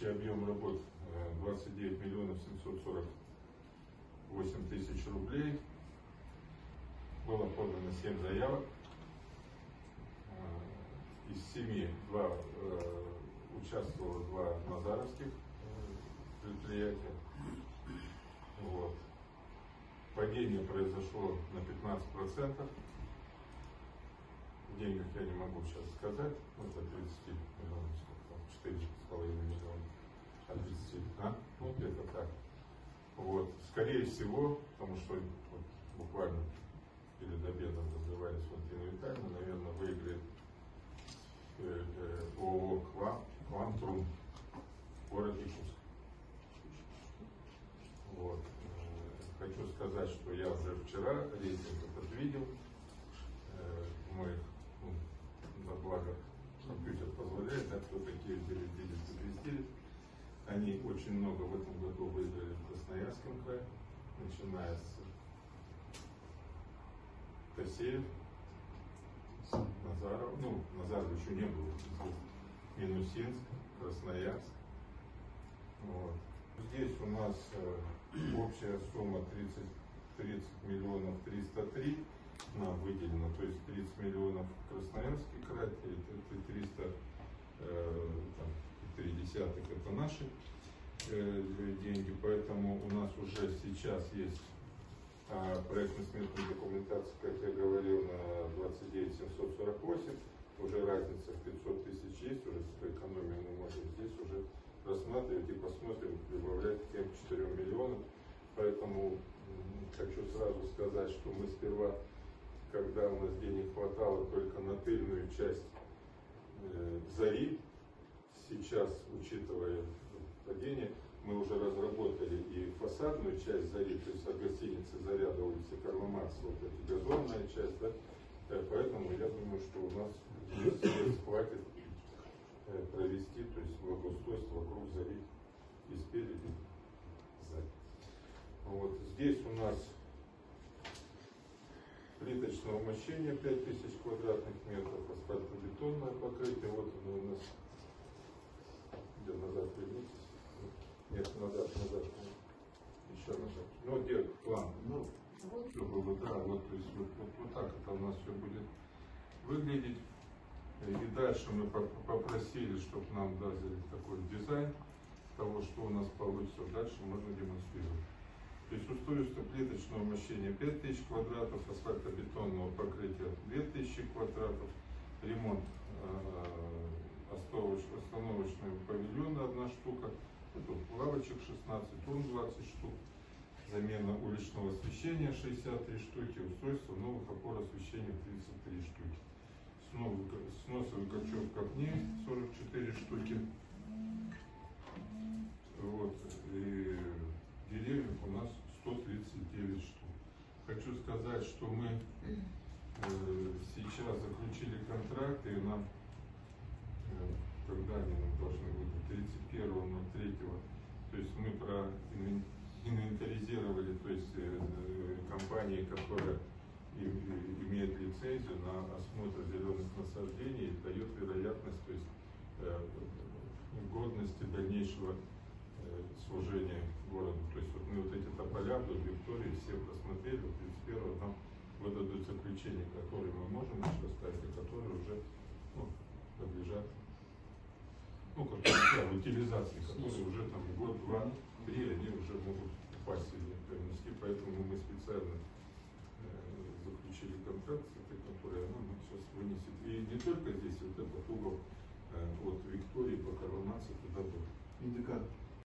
Общий объем работ э, 29 миллионов 748 тысяч рублей. Было подано 7 заявок. Э, Из 7 два, э, участвовало два назаровских э, предприятия. Вот. Падение произошло на 15%. В деньгах я не могу сейчас сказать. Это 30 миллионов, 4,5 миллиона. От 30, а? Ну, где-то так. Вот. Скорее всего, потому что вот, буквально перед обедом разговаривали с Валентиной наверное, выиграет э, э, ООО «Ква- «Квантрум» город Якутск. Вот. Хочу сказать, что я уже вчера рейтинг этот видел. Э, Мы, ну, на благо компьютер позволяет, кто такие видели, видели, Они очень много в этом году выиграли в Красноярском крае, начиная с Косеев, Назаров, ну, Назаров еще не было, Минусинск, Красноярск. Вот. Здесь у нас э, общая сумма 30, 30 миллионов 303 нам выделено, то есть 30 миллионов Красноярский край, и 300, э, там, и 3 десятых это наши э, деньги, поэтому у нас уже сейчас есть а, проектно-сметная документация, как я говорил, на 29 748, уже разница в 500 тысяч есть, уже по экономии мы можем здесь уже рассматривать и посмотрим, прибавлять к тем 4 миллионам. Поэтому хочу сразу сказать, что мы сперва, когда у нас денег хватало только на тыльную часть э, зари, сейчас, учитывая падение, мы уже разработали и фасадную часть зари, то есть от гостиницы Заря до улицы Карла Маркса, вот эта газонная часть, да, Э, поэтому я думаю, что у нас средств хватит э, провести, то есть благоустройство вокруг зари и спереди, сзади. Вот здесь у нас плиточного мощения 5000 квадратных метров, асфальтобетонное покрытие, вот оно у нас, где назад вернитесь, нет, назад, назад, еще назад, ну где план, ну, все было, да, вот, то есть вот, вот, вот так это у нас все будет выглядеть. И дальше мы по- попросили, чтобы нам дали такой дизайн того, что у нас получится. Дальше можно демонстрировать. То есть устройство плиточного мощения 5000 квадратов, асфальтобетонного покрытия 2000 квадратов, ремонт остановочного павильона одна штука, тут лавочек 16, урн 20 штук, замена уличного освещения 63 штуки, устройство новых опор освещения 33 штуки. Снос выкачев камней 44 штуки. Вот. И деревьев у нас 139 штук. Хочу сказать, что мы э, сейчас заключили контракт, и нам, э, когда они должны быть, 31.03, то есть мы про инвентаризировали, то есть э, э, компании, которые и- и- имеют лицензию на осмотр зеленых насаждений, дает вероятность, то есть э, годности дальнейшего служения городу. То есть вот мы вот эти тополя вдоль Виктории все просмотрели, вот 31 нам выдадут заключение, которые мы можем еще оставить, а которые уже ну, подлежат ну, как я, утилизации, которые уже там год, два, три, они уже могут упасть или перенести, поэтому мы специально э, заключили контракт с этой компанией, она нам ну, сейчас вынесет. И не только здесь, вот этот угол э, от Виктории по коронации туда был. Индикатор.